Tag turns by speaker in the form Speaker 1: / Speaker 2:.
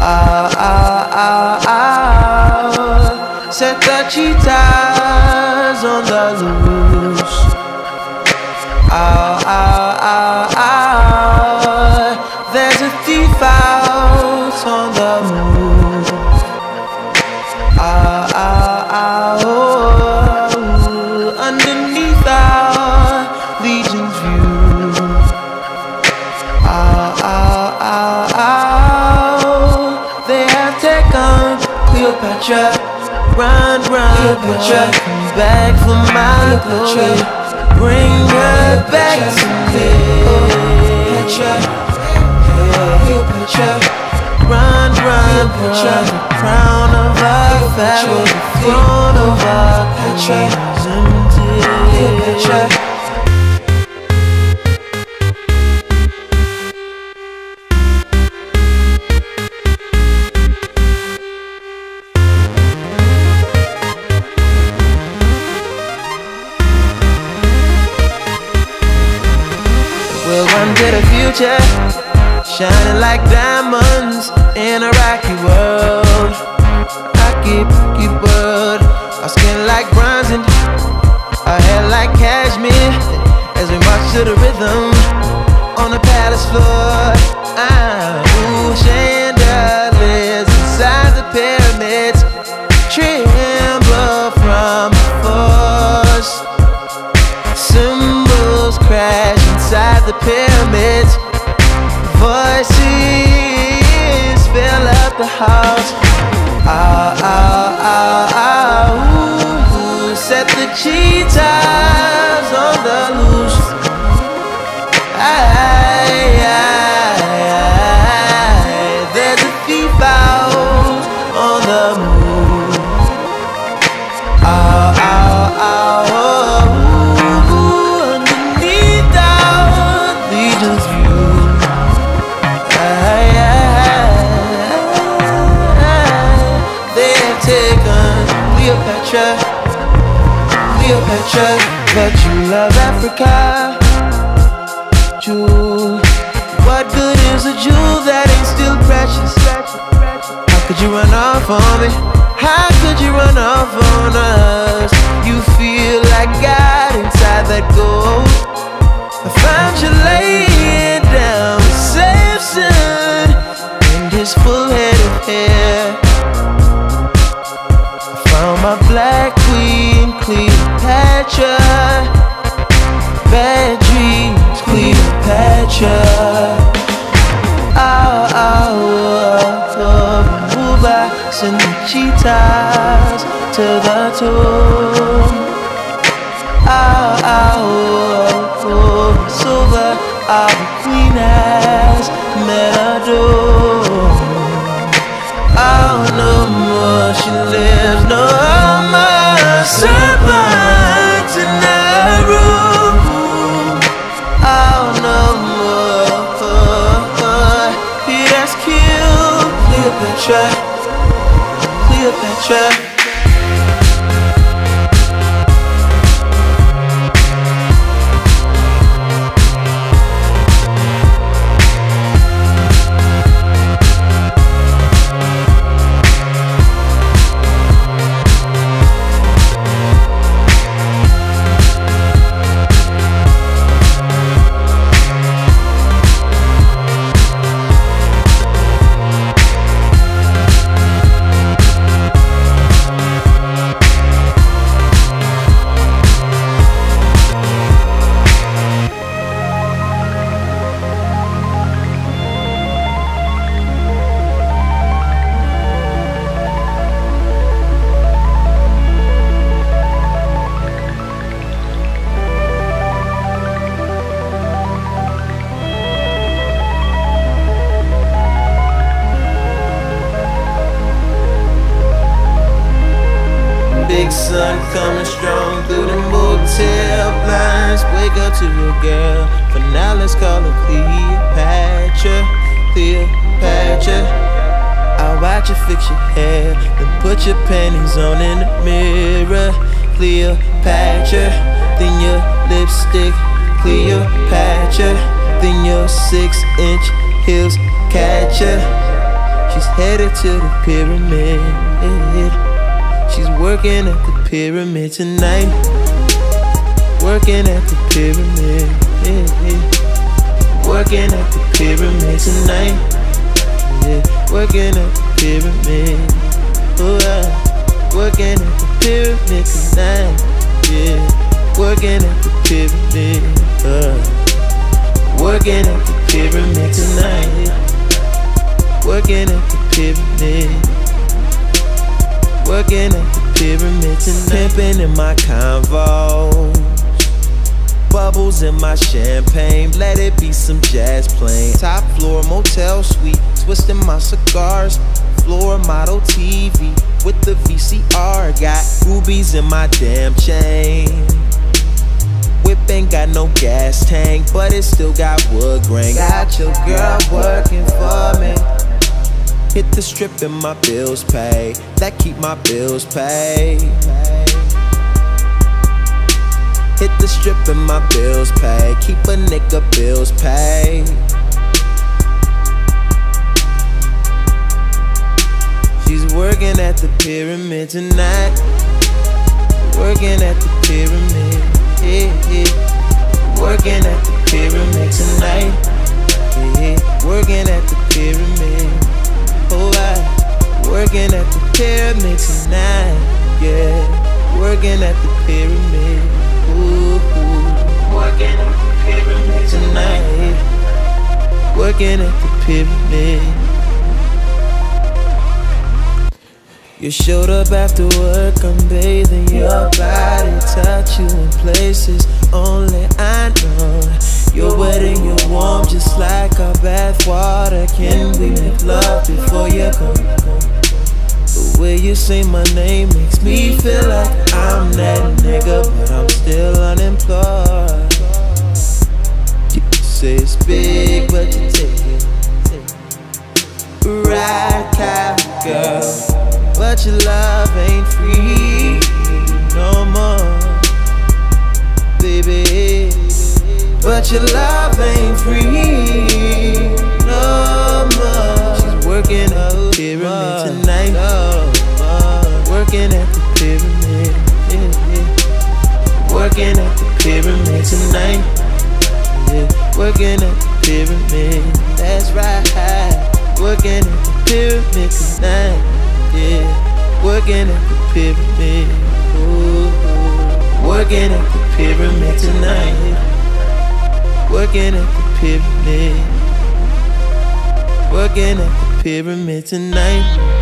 Speaker 1: Ah, ah, ah, ah. Set the cheetahs on the loose. Ah, ah, ah, ah. Out on the move. Ah, ah, ah, oh. Underneath our legion's view. Ah, ah, ah, ah. They have taken Cleopatra. Run, run, Cleopatra. Come back for my glory. Bring her back to me. Cleopatra. Cleopatra. Run, run, Cleopatra. The crown of our pharaoh, the throne of our. Cleopatra. We'll pyramids. Voices fill up the house. Ah, ah, ah, ah, ooh, ooh. Set the cheetahs Cleopatra, but you love Africa. Jewel, what good is a jewel that ain't still precious? How could you run off on me? How could you run off on us? You feel like God inside that gold. I found you laying down with Samson and his full head of hair. I found my black Cleopatra. Bad dreams, Cleopatra. Oh, oh, move back, send the cheetahs ah, ah, ah, to the tomb. Oh, oh, oh, silver, our queen has Cleopatra, Cleopatra. Big For now, let's call her Cleopatra. Cleopatra. I'll watch you fix your hair, then put your panties on in the mirror. Cleopatra, then your lipstick. Cleopatra, then your six inch heels catch her. She's headed to the pyramid. She's working at the pyramid tonight. Working at the pyramid. Working at the pyramid tonight. Yeah, working at the pyramid. Oh, uh, working at the pyramid tonight. Yeah, working at the pyramid. Uh, working at the pyramid tonight. Working at the pyramid. Working at the pyramid tonight. Pimping in my convo. Bubbles in my champagne, let it be some jazz playing. Top floor motel suite, twisting my cigars. Floor model TV with the VCR. Got rubies in my damn chain. Whip ain't got no gas tank, but it still got wood grain. Got your girl working for me. Hit the strip and my bills pay. That keep my bills paid. Hit the strip and my bills paid. Keep a nigga bills paid. She's working at the pyramid tonight. Working at the pyramid. Yeah, yeah. Working at the pyramid tonight. Yeah, working at the pyramid. Oh, I working at the pyramid tonight. Yeah, working at the pyramid. Working at the pyramid tonight. Working at the pyramid. You showed up after work, I'm bathing your body, touch you in places only I know. You're wet and you're warm, just like our bath water. Can we make love before you go? Way you say my name makes me feel like I'm that nigga, but I'm still unemployed. You say it's big, but you take it. Right, cow, girl. But your love ain't free no more, baby. But your love ain't free tonight. Yeah, working at the pyramid. Ooh, ooh. Working at the pyramid tonight. Working at the pyramid. Working at the pyramid tonight.